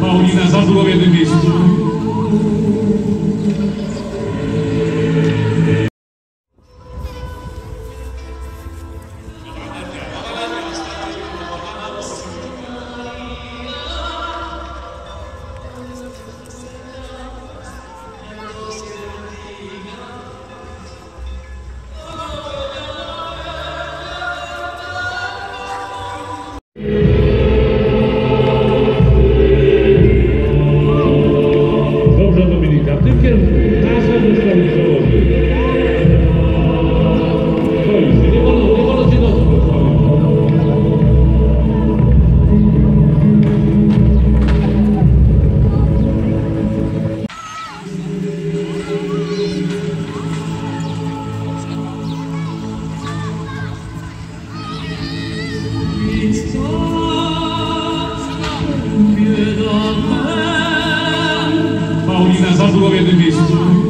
Paulina Zadło w jednym miejscu. you. Paulina Zadło w jednym miejscu.